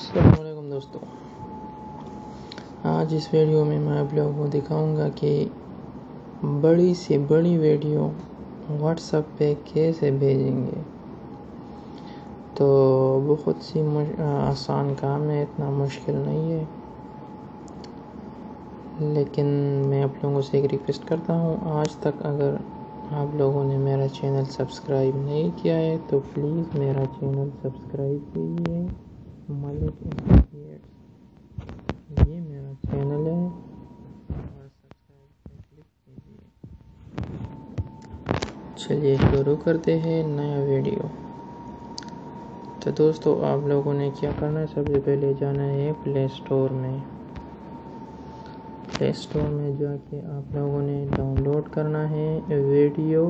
असलम दोस्तों। आज इस वीडियो में मैं आप लोगों को दिखाऊँगा कि बड़ी से बड़ी वीडियो व्हाट्सएप पे कैसे भेजेंगे। तो बहुत सी आसान काम है, इतना मुश्किल नहीं है। लेकिन मैं आप लोगों से एक रिक्वेस्ट करता हूँ, आज तक अगर आप लोगों ने मेरा चैनल सब्सक्राइब नहीं किया है तो प्लीज़ मेरा चैनल सब्सक्राइब कीजिए। मलिक ये मेरा चैनल है और सब्सक्राइब क्लिक कीजिए चलिए शुरू करते हैं नया वीडियो। तो दोस्तों, आप लोगों ने क्या करना है? सबसे पहले जाना है प्ले स्टोर में। प्ले स्टोर में जाके आप लोगों ने डाउनलोड करना है वीडियो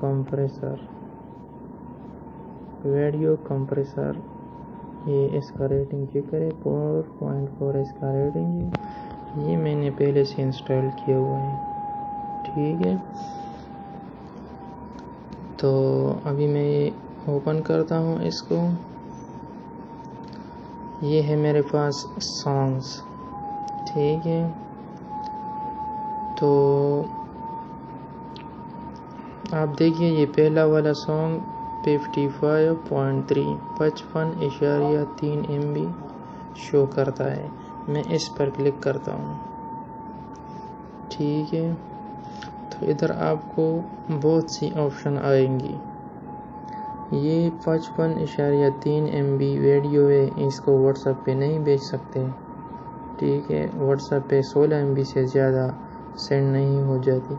कंप्रेसर वीडियो कंप्रेसर ये इसका रेटिंग चेक करें फोर पॉइंट फोर इसका रेटिंग है। ये मैंने पहले से इंस्टॉल किया हुआ है। ठीक है। तो अभी मैं ओपन करता हूँ इसको। ये है मेरे पास सॉन्ग्स ठीक है। तो आप देखिए ये पहला वाला song fifty five point three पचपन इशारिया तीन एम बी शो करता है। मैं इस पर क्लिक करता हूँ। ठीक है। तो इधर आपको बहुत सी ऑप्शन आएँगी। ये पचपन इशारिया तीन एम बी वीडियो है। इसको व्हाट्सएप पे नहीं भेज सकते। ठीक है। व्हाट्सएप पे सोलह एम बी से ज़्यादा सेंड नहीं हो जाती।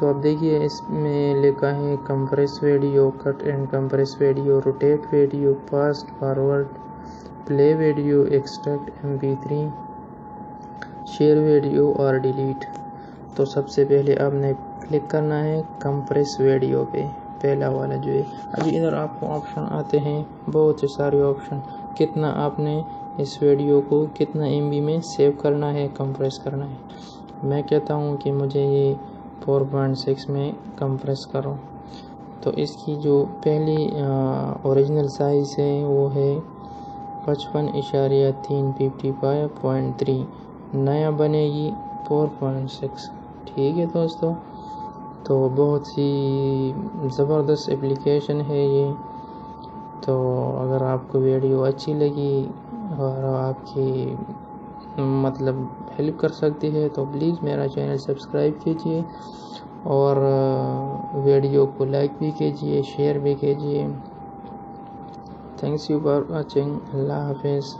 तो आप देखिए, इसमें लिखा है compress video cut and compress video rotate video fast forward play video extract M three share video और डिलीट तो सबसे पहले आपने क्लिक करना है कंप्रेस वीडियो पे। पहला वाला जो है। अभी इधर आपको ऑप्शन आते हैं, बहुत से सारे ऑप्शन कितना आपने इस वीडियो को कितना एमबी में सेव करना है कंप्रेस करना है। मैं कहता हूँ कि मुझे ये फोर पॉइंट सिक्स में कंप्रेस करो। तो इसकी जो पहली ओरिजिनल साइज़ है, वो है पचपन इशारिया तीन फिफ्टी फाइव पॉइंट थ्री। नया बनेगी फोर पॉइंट सिक्स। ठीक है दोस्तों तो बहुत ही ज़बरदस्त एप्लीकेशन है ये। तो अगर आपको वीडियो अच्छी लगी, और आपकी मतलब हेल्प कर सकती है तो प्लीज़ मेरा चैनल सब्सक्राइब कीजिए और वीडियो को लाइक भी कीजिए शेयर भी कीजिए। थैंक्स यू फॉर वॉचिंग अल्लाह हाफिज़।